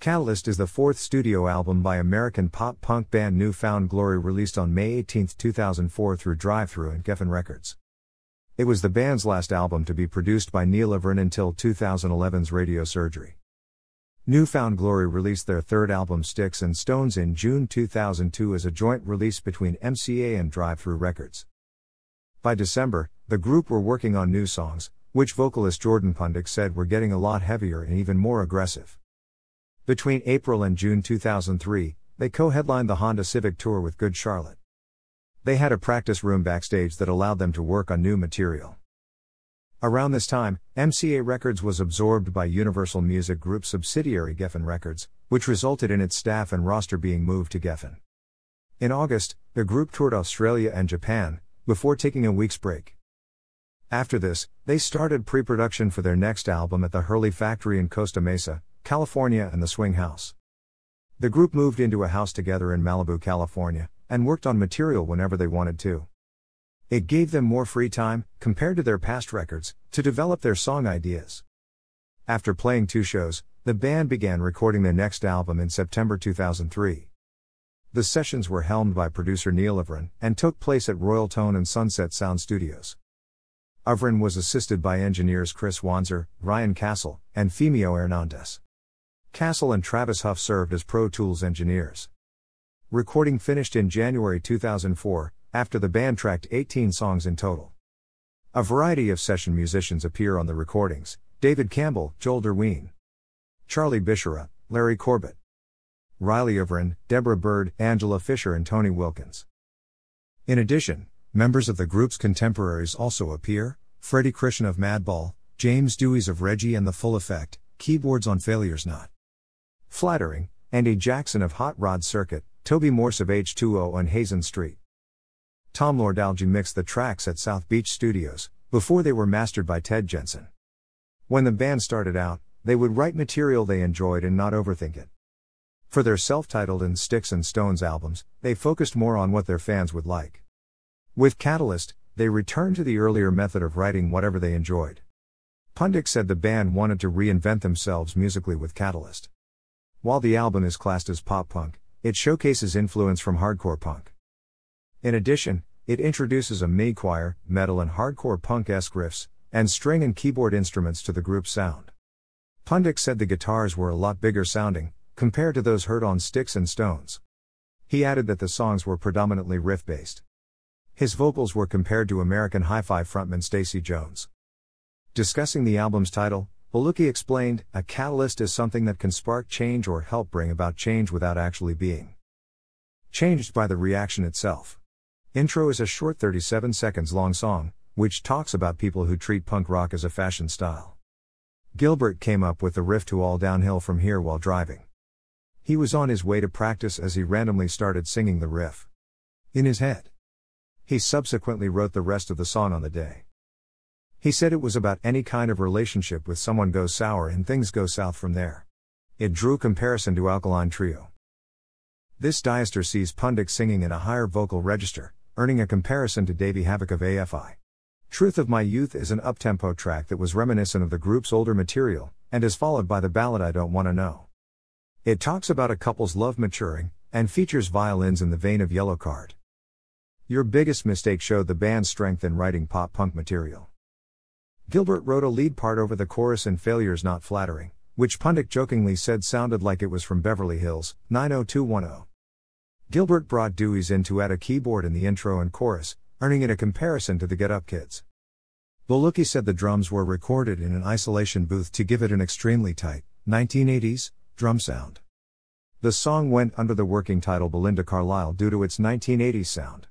Catalyst is the fourth studio album by American pop punk band New Found Glory released on May 18, 2004 through Drive-Thru and Geffen Records. It was the band's last album to be produced by Neal Avron until 2011's Radiosurgery. New Found Glory released their third album Sticks and Stones in June 2002 as a joint release between MCA and Drive-Thru Records. By December, the group were working on new songs, which vocalist Jordan Pundik said were getting a lot heavier and even more aggressive. Between April and June 2003, they co headlined the Honda Civic Tour with Good Charlotte. They had a practice room backstage that allowed them to work on new material. Around this time, MCA Records was absorbed by Universal Music Group subsidiary Geffen Records, which resulted in its staff and roster being moved to Geffen. In August, the group toured Australia and Japan, before taking a week's break. After this, they started pre production for their next album at the Hurley Factory in Costa Mesa, California and the Swing House. The group moved into a house together in Malibu, California, and worked on material whenever they wanted to. It gave them more free time, compared to their past records, to develop their song ideas. After playing two shows, the band began recording their next album in September 2003. The sessions were helmed by producer Neal Avron and took place at Royaltone and Sunset Sound Studios. Avron was assisted by engineers Chris Wanzer, Ryan Castle, and Femio Hernandez. Castle and Travis Huff served as Pro Tools engineers. Recording finished in January 2004, after the band tracked 18 songs in total. A variety of session musicians appear on the recordings David Campbell, Joel Derouin, Charlie Bisharat, Larry Corbett, Riley Everin, Deborah Bird, Angela Fisher, and Tony Wilkins. In addition, members of the group's contemporaries also appear Freddy Cricien of Madball, James Dewees of Reggie and the Full Effect, keyboards on Failures Not. Flattering, Andy Jackson of Hot Rod Circuit, Toby Morse of H2O on Hazen Street. Tom Lord-Alge mixed the tracks at South Beach Studios, before they were mastered by Ted Jensen. When the band started out, they would write material they enjoyed and not overthink it. For their self titled and Sticks and Stones albums, they focused more on what their fans would like. With Catalyst, they returned to the earlier method of writing whatever they enjoyed. Pundik said the band wanted to reinvent themselves musically with Catalyst. While the album is classed as pop punk, it showcases influence from hardcore punk. In addition, it introduces a MIDI choir, metal and hardcore punk esque riffs, and string and keyboard instruments to the group's sound. Pundik said the guitars were a lot bigger sounding, compared to those heard on Sticks and Stones. He added that the songs were predominantly riff based. His vocals were compared to American Hi Fi frontman Stacy Jones. Discussing the album's title, Bolooki explained, a catalyst is something that can spark change or help bring about change without actually being changed by the reaction itself. Intro is a short 37 seconds long song, which talks about people who treat punk rock as a fashion style. Gilbert came up with the riff to All Downhill from Here while driving. He was on his way to practice as he randomly started singing the riff. In his head. He subsequently wrote the rest of the song on the day. He said it was about any kind of relationship with someone goes sour and things go south from there. It drew comparison to Alkaline Trio. This Disaster sees Pundik singing in a higher vocal register, earning a comparison to Davey Havok of AFI. Truth of My Youth is an uptempo track that was reminiscent of the group's older material, and is followed by the ballad I Don't Wanna Know. It talks about a couple's love maturing, and features violins in the vein of Yellowcard. Your biggest mistake showed the band's strength in writing pop punk material. Gilbert wrote a lead part over the chorus in Failures Not Flattering, which Pundik jokingly said sounded like it was from Beverly Hills, 90210. Gilbert brought Dewees in to add a keyboard in the intro and chorus, earning it a comparison to the Get Up Kids. Bolooki said the drums were recorded in an isolation booth to give it an extremely tight, 1980s, drum sound. The song went under the working title Belinda Carlisle due to its 1980s sound.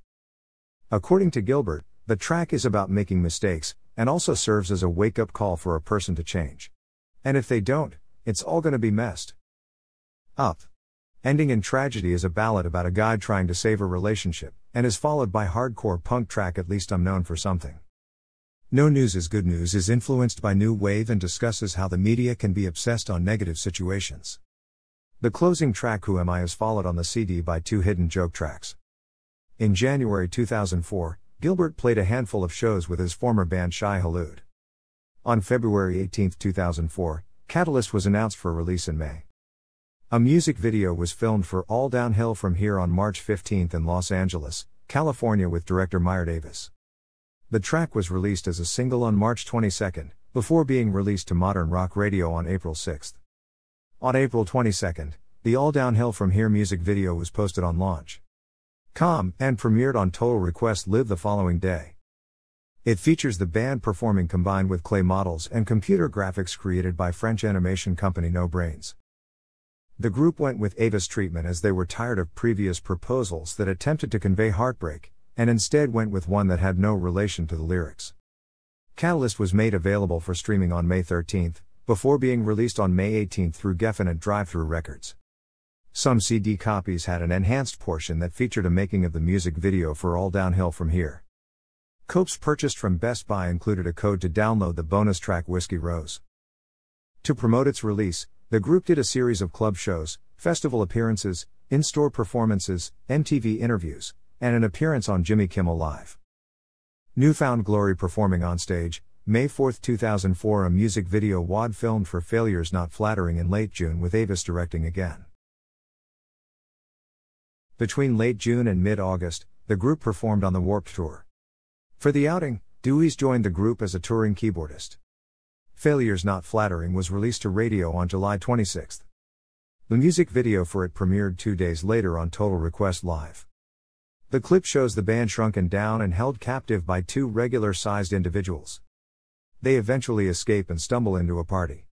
According to Gilbert, the track is about making mistakes, and also serves as a wake up call for a person to change. And if they don't, it's all gonna be messed up. Ending in Tragedy is a ballad about a guy trying to save a relationship, and is followed by hardcore punk track At Least I'm Known for Something. No News is Good News is influenced by New Wave and discusses how the media can be obsessed on negative situations. The closing track Who Am I is followed on the CD by two hidden joke tracks. In January 2004, Gilbert played a handful of shows with his former band Shai Hulud. On February 18, 2004, Catalyst was announced for release in May. A music video was filmed for All Downhill from Here on March 15 in Los Angeles, California with director Meiert Avis. The track was released as a single on March 22, before being released to modern rock radio on April 6. On April 22, the All Downhill from Here music video was posted on Launch.com and premiered on Total Request Live the following day. It features the band performing combined with clay models and computer graphics created by French animation company No Brains. The group went with Avis treatment as they were tired of previous proposals that attempted to convey heartbreak, and instead went with one that had no relation to the lyrics. Catalyst was made available for streaming on May 13, before being released on May 18 through Geffen and Drive-Thru Records. Some CD copies had an enhanced portion that featured a making of the music video for All Downhill from Here. Copes purchased from Best Buy included a code to download the bonus track Whiskey Rose. To promote its release, the group did a series of club shows, festival appearances, in store performances, MTV interviews, and an appearance on Jimmy Kimmel Live. New Found Glory performing on stage, May 4, 2004, a music video WAD filmed for Failures Not Flattering in late June with Avis directing again. Between late June and mid August, the group performed on the Warped Tour. For the outing, Dewees joined the group as a touring keyboardist. Failures Not Flattering was released to radio on July 26. The music video for it premiered two days later on Total Request Live. The clip shows the band shrunken down and held captive by two regular sized individuals. They eventually escape and stumble into a party.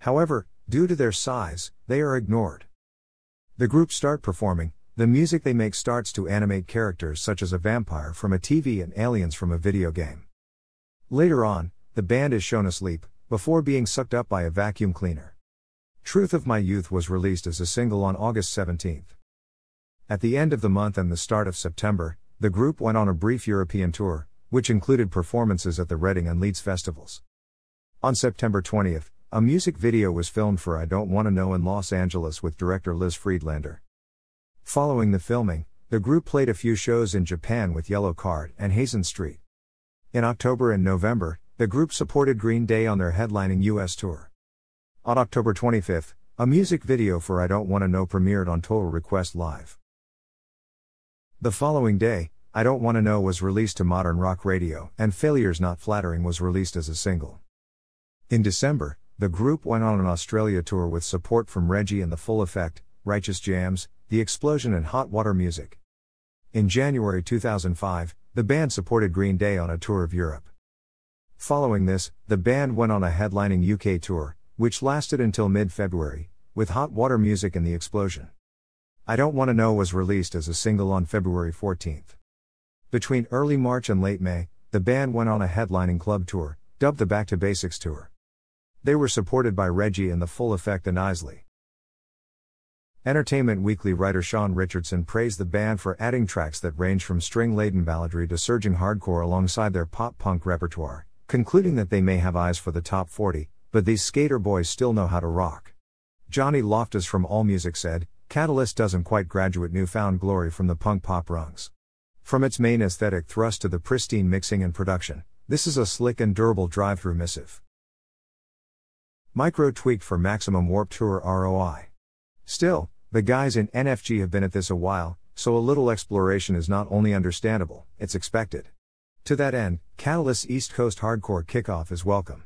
However, due to their size, they are ignored. The group start performing, the music they make starts to animate characters such as a vampire from a TV and aliens from a video game. Later on, the band is shown asleep, before being sucked up by a vacuum cleaner. Truth of My Youth was released as a single on August 17. At the end of the month and the start of September, the group went on a brief European tour, which included performances at the Reading and Leeds festivals. On September 20th, a music video was filmed for I Don't Wanna Know in Los Angeles with director Liz Friedlander. Following the filming, the group played a few shows in Japan with Yellowcard and Hazen Street. In October and November, the group supported Green Day on their headlining US tour. On October 25, a music video for I Don't Wanna Know premiered on Total Request Live. The following day, I Don't Wanna Know was released to modern rock radio, and Failures Not Flattering was released as a single. In December, the group went on an Australia tour with support from Reggie and the Full Effect, Righteous Jams, The Explosion, and Hot Water Music. In January 2005, the band supported Green Day on a tour of Europe. Following this, the band went on a headlining UK tour, which lasted until mid February, with Hot Water Music and The Explosion. I Don't Wanna Know was released as a single on February 14. Between early March and late May, the band went on a headlining club tour, dubbed the Back to Basics Tour. They were supported by Reggie and the Full Effect and Isley. Entertainment Weekly writer Sean Richardson praised the band for adding tracks that range from string laden balladry to surging hardcore alongside their pop punk repertoire, concluding that they may have eyes for the top 40, but these skater boys still know how to rock. Johnny Loftus from AllMusic said, Catalyst doesn't quite graduate New Found Glory from the punk pop rungs. From its main aesthetic thrust to the pristine mixing and production, this is a slick and durable Drive-Thru missive. Micro tweaked for maximum warp tour ROI. Still, the guys in NFG have been at this a while, so a little exploration is not only understandable, it's expected. To that end, Catalyst's East Coast hardcore kickoff is welcome.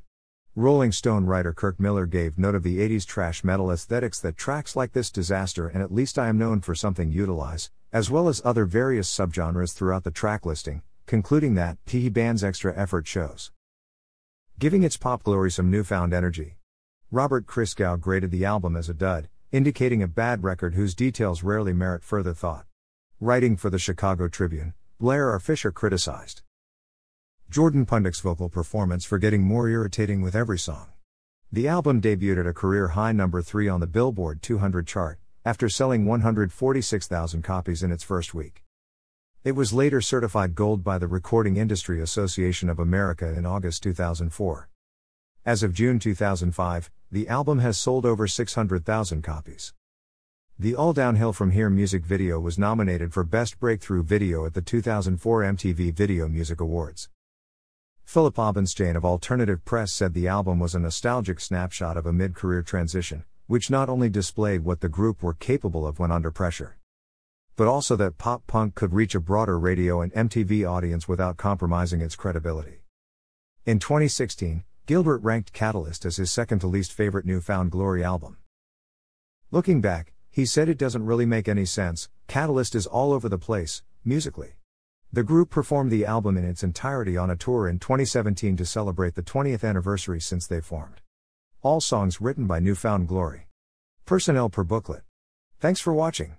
Rolling Stone writer Kirk Miller gave note of the 80s thrash metal aesthetics that tracks like this disaster and at least I am known for something utilize, as well as other various subgenres throughout the track listing, concluding that PE Band's extra effort shows. Giving its pop glory some newfound energy. Robert Christgau graded the album as a dud, indicating a bad record whose details rarely merit further thought. Writing for the Chicago Tribune, Blair R. Fisher criticized. Jordan Pundik's vocal performance for getting more irritating with every song. The album debuted at a career high number 3 on the Billboard 200 chart, after selling 146,000 copies in its first week. It was later certified gold by the Recording Industry Association of America in August 2004. As of June 2005, the album has sold over 600,000 copies. The All Downhill From Here music video was nominated for Best Breakthrough Video at the 2004 MTV Video Music Awards. Philip Abendstein of Alternative Press said the album was a nostalgic snapshot of a mid career transition, which not only displayed what the group were capable of when under pressure, but also that pop punk could reach a broader radio and MTV audience without compromising its credibility. In 2016, Gilbert ranked Catalyst as his second to least favorite New Found Glory album. Looking back, he said it doesn't really make any sense, Catalyst is all over the place, musically. The group performed the album in its entirety on a tour in 2017 to celebrate the 20th anniversary since they formed. All songs written by New Found Glory. Personnel per booklet. Thanks for watching.